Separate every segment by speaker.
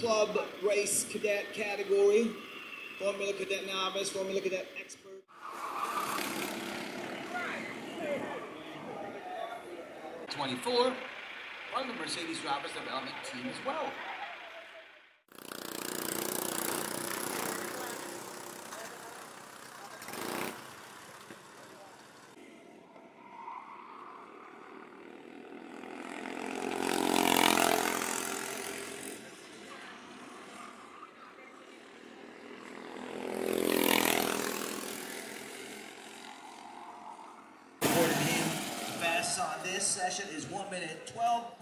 Speaker 1: club race cadet category, Formula Cadet Novice, Formula Cadet Expert. Twenty-four, on the Mercedes Drivers Development Team as well. Session is 1 minute 12.727.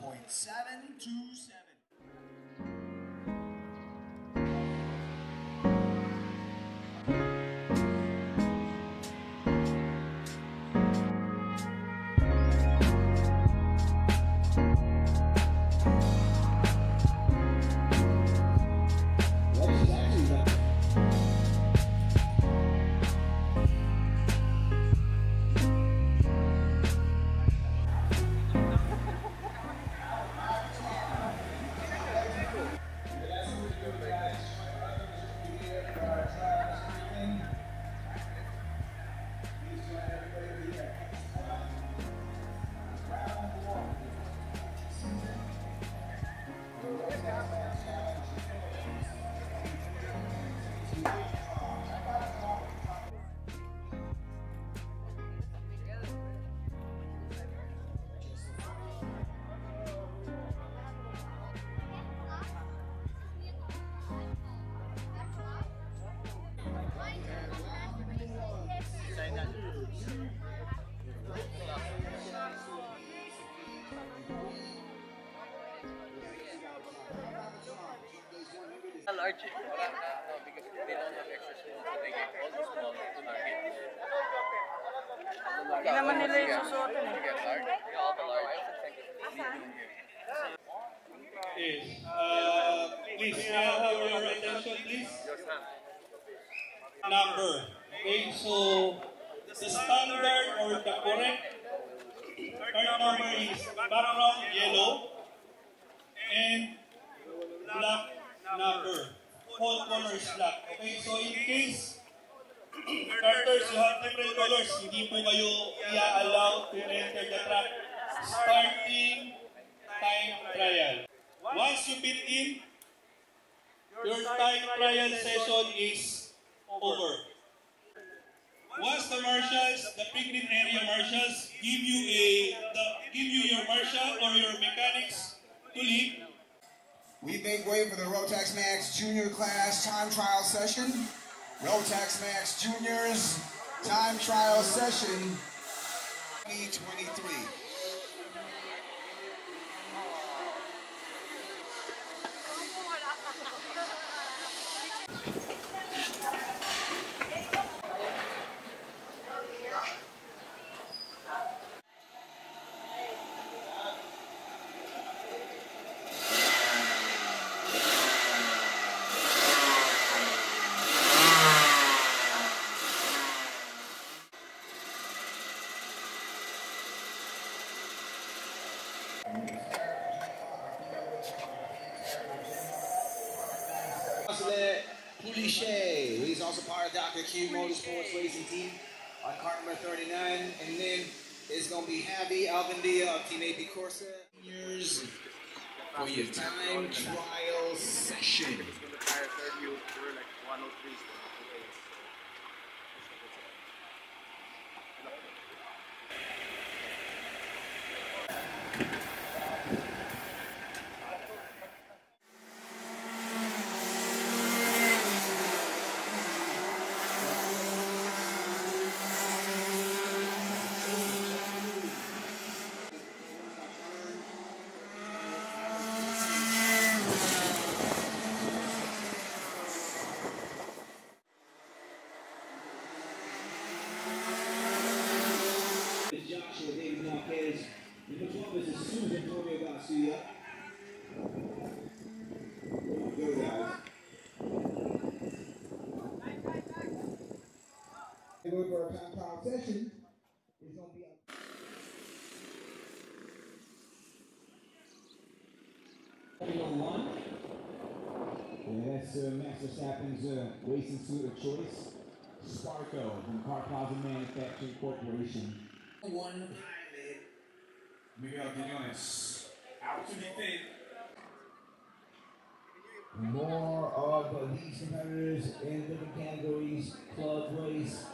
Speaker 2: Hindi naman nila yung eh.
Speaker 3: Uh, please, may I have your attention, please? Number. Okay, so the standard or the correct card number is background yellow and black number. Whole color is black. Okay, so in case you have different hindi po kayo i-allow to enter the track starting time trial. Once you fit in, your time trial session is over. Once the marshals, the picnic area marshals, give you a, the, give you your marshal or your mechanics to leave,
Speaker 4: We make way for the Rotax Max Junior Class Time Trial Session. Rotax Max Juniors Time Trial Session 2023.
Speaker 1: He's also part of Dr. Q Motorsports Racing Team on car number 39. And then it's going to be Javi Alvandia of Team AP Corsa. Years for your time trial session. is Joshua David Marquez. Number 12 is Susan Antonio Garcia. Good guys. We're going for a time trial session. is going to be a one. And that's uh, Master Sapping's uh, racing suit of choice, Sparco from Car Plaza Manufacturing Corporation. One pilot.
Speaker 4: Miguel Quinones. Out to defend.
Speaker 1: More of these competitors in different categories, club race.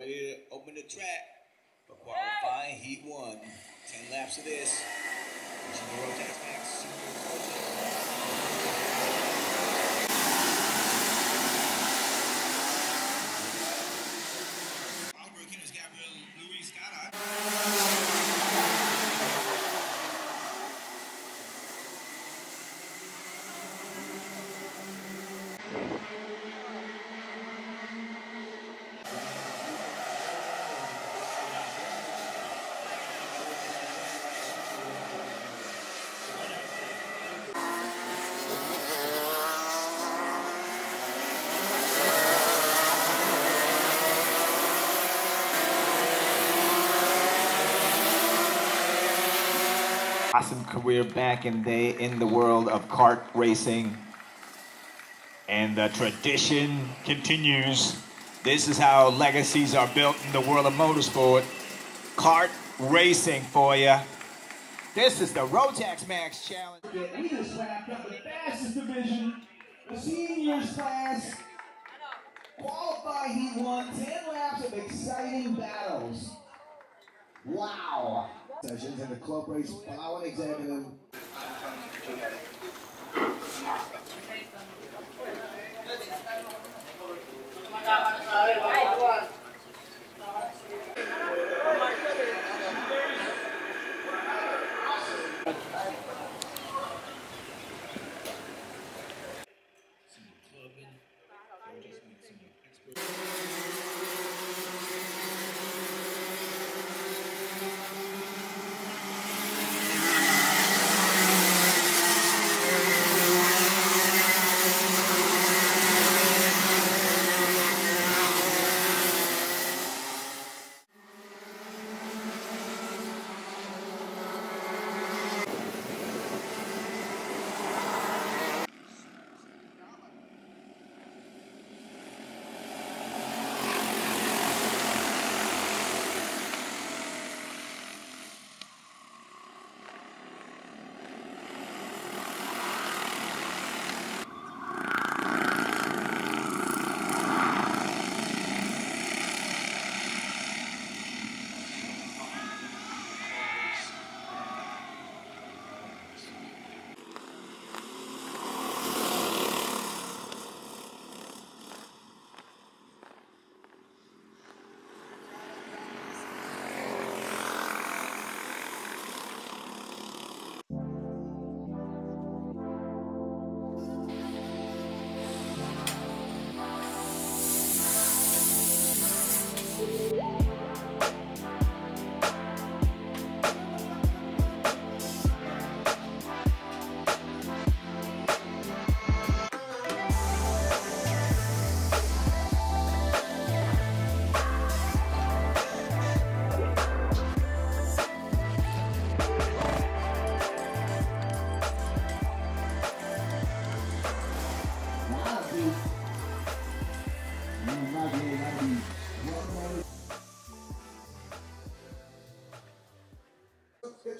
Speaker 1: Ready to open the track for qualifying heat one. 10 laps of this. Awesome career back in day in the world of kart racing. And the tradition continues. This is how legacies are built in the world of motorsport. Kart racing for you. This is the Rotax Max Challenge.
Speaker 4: We just wrapped up the fastest division, the seniors class. Qualify Heat 1, 10 laps of exciting battles. Wow. Sessions and the club race following executive.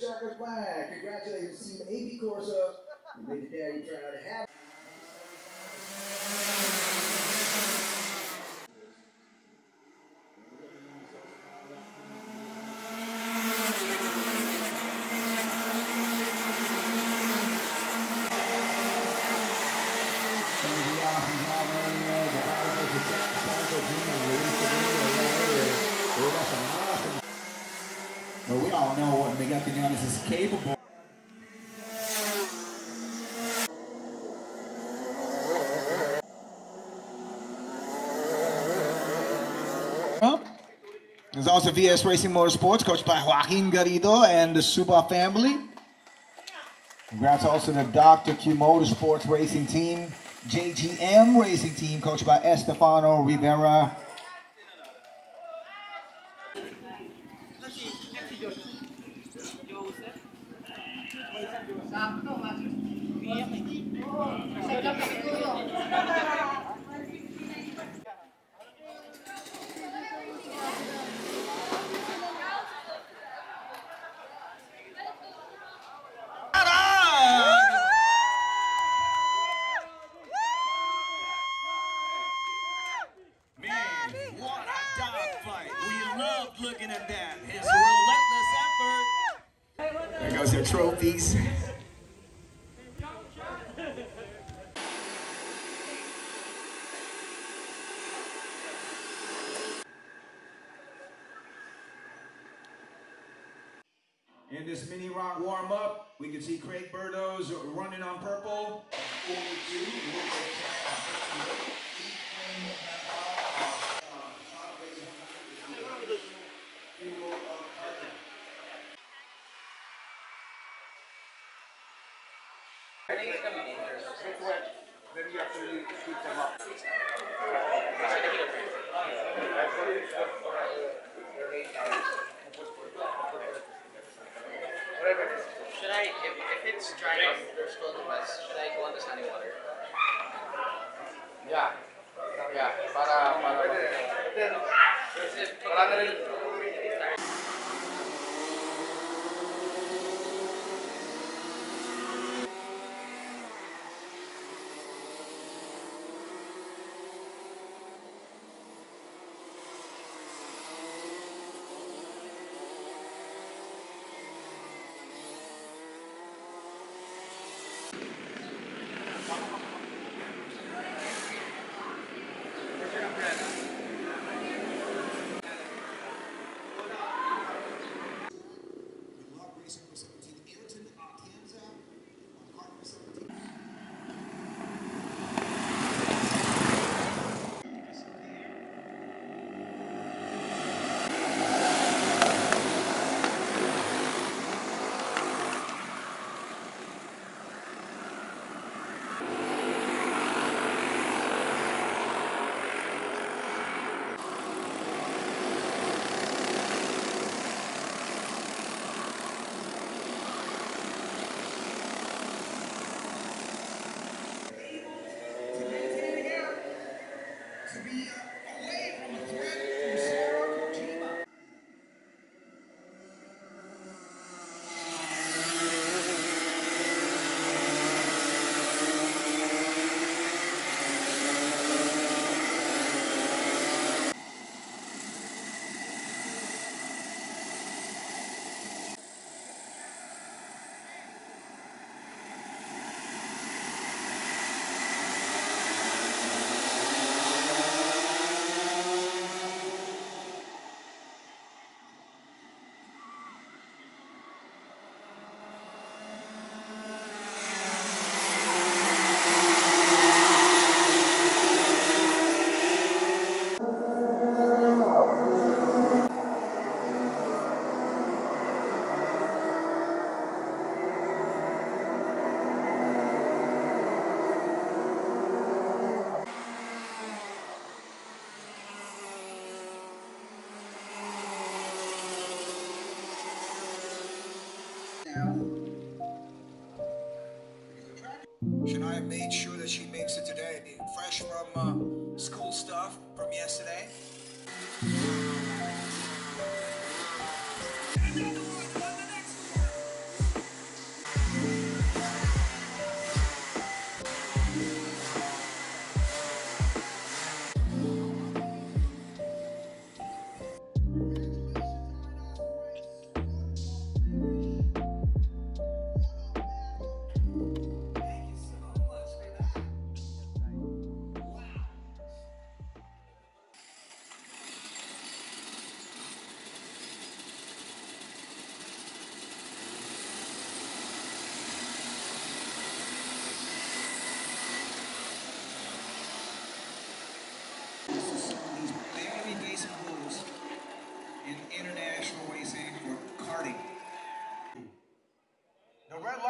Speaker 1: Checkered flag. Congratulations, Team AB Corsa. You made the day you turned out to have. But we all know what Miguel Quinones is capable. There's also VS Racing Motorsports, coached by Joaquin Garrido and the Suba family. Congrats also to Dr. Q Motorsports Racing Team, JGM Racing Team, coached by Estefano Rivera.
Speaker 5: Loved looking at that. His relentless effort.
Speaker 1: There goes their trophies. In this mini rock warm up, we can see Craig Burdos running on purple.
Speaker 4: Should I, if, if it's dry up, there's still in the west, should I go on the sunny water?
Speaker 6: Ya, ya, para, para. Para tener
Speaker 1: To be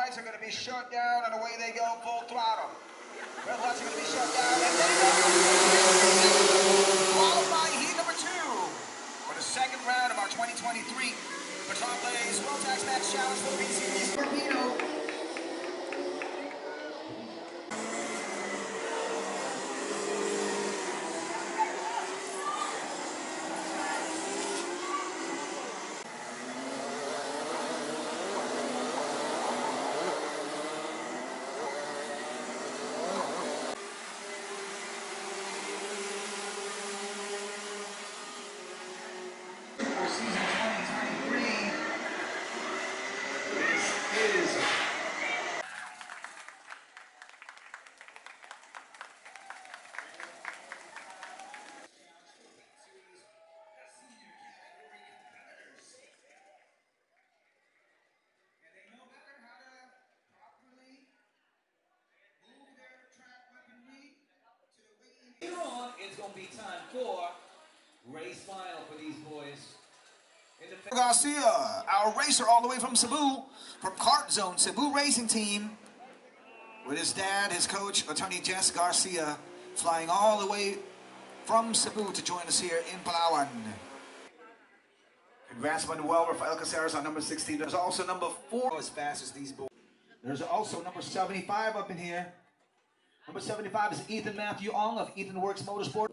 Speaker 1: lights are going to be shut down, and away they go, full throttle. Red lights are going to be shut down, and they go. Qualifying heat number two for the second round of our 2023 Metropolis Rotax Max Challenge for the B Series. Torpedo.
Speaker 7: For season 2023, this is And they know better how to properly move their track weaponry to the way Later to be time for race final for these boys.
Speaker 1: Garcia, our racer all the way from Cebu, from Kart Zone, Cebu Racing Team, with his dad, his coach, attorney Jess Garcia, flying all the way from Cebu to join us here in Palawan. Congrats, Manuel Rafael Caceres on number 16. There's also number 4 as fast as these boys. There's also number 75 up in here. Number 75 is Ethan Matthew Ong of Ethan Works Motorsport.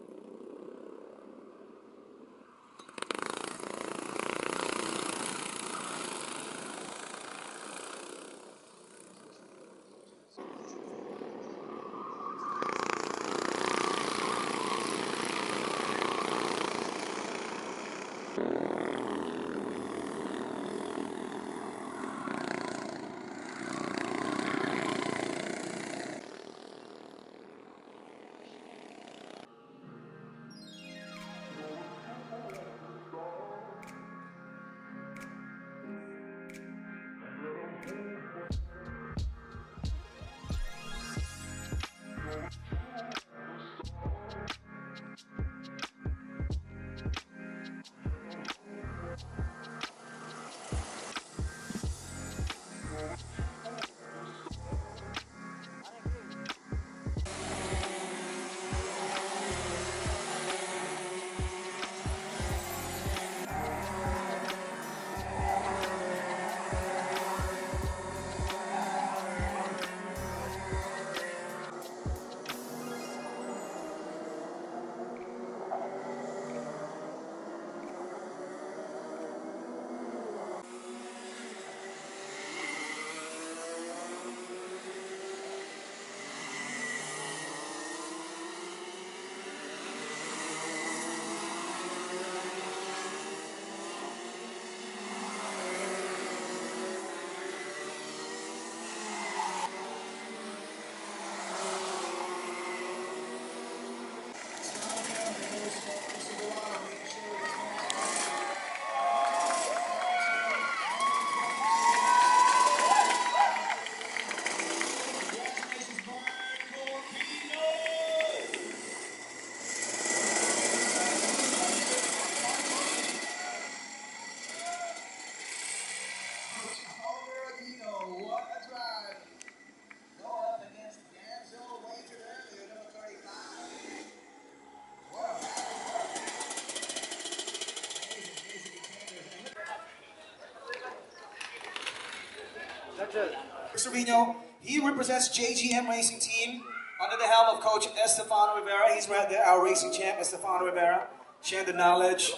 Speaker 1: Cervino, he represents JGM Racing Team under the helm of Coach Estefano Rivera. He's right there, our racing champ, Estefano Rivera. Sharing the knowledge.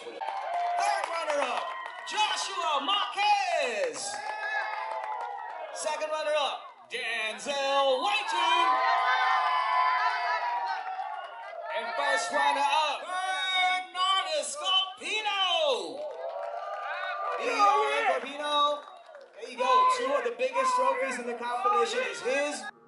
Speaker 1: Of the biggest trophies in the competition is his.